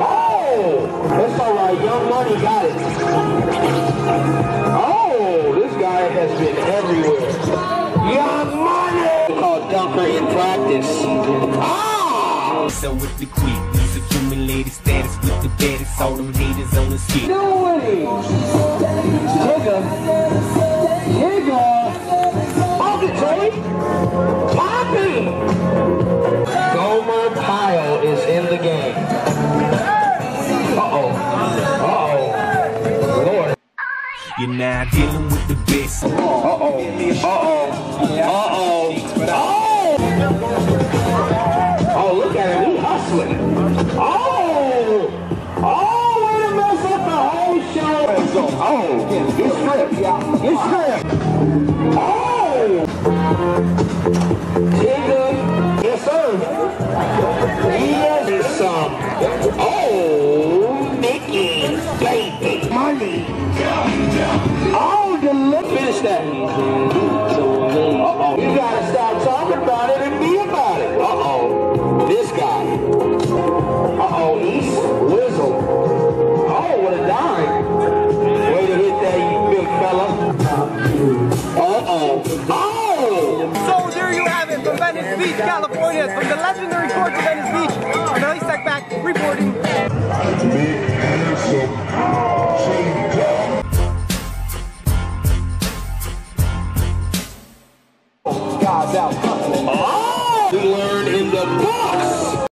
Oh, that's all right. Young Money got it. Oh, this guy has been everywhere. Young Money! Called Dunker in practice. Ah! So with the quick, he's accumulated status with the baddest. All them haters on the skit. Doing! Jigga. Pyle is in the game. Uh-oh. Uh-oh. Lord. You're now dealing with the best. Uh-oh. Uh-oh. Uh-oh. Oh! Oh, look at him. He's hustling. Oh! Oh, way to mess up the whole show. Oh, get stripped. Get stripped. Oh! Tigger me. I'll deliver. Finish that. Uh-oh. You gotta stop talking about it and be about it. Uh-oh. This guy. Uh-oh. East Wizzle. Oh, what a dime. Way to hit that, you big fella. Uh-oh. Oh! So there you have it from Venice Beach, California, from the legendary courts of Venice Beach. vibes out hustling. Oh! To learn in the